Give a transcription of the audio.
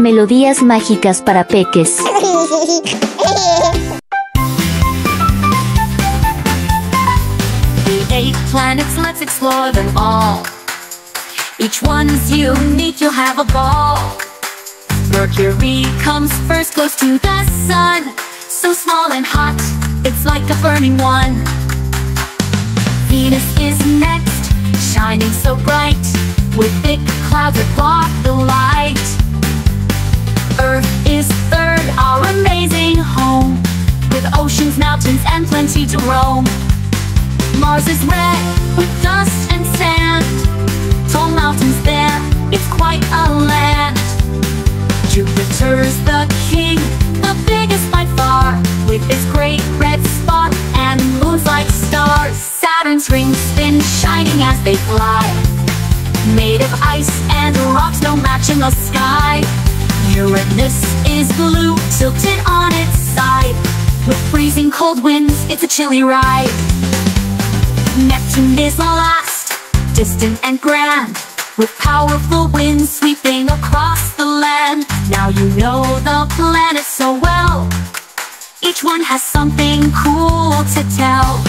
Melodías mágicas para peques. Eight planets, let's explore them all. Each one's unique, you'll have a ball. Mercury comes first, close to the sun. So small and hot, it's like a burning one. Venus is next, shining so bright. With thick clouds that block the mountains, and plenty to roam. Mars is red with dust and sand. Tall mountains there, it's quite a land. Jupiter's the king, the biggest by far. With its great red spot and moons like stars. Saturn's rings spin shining as they fly. Made of ice and rocks, no match in the sky. Uranus is blue, tilted it's a chilly ride. Neptune is the last, distant and grand. With powerful winds sweeping across the land. Now you know the planet so well. Each one has something cool to tell.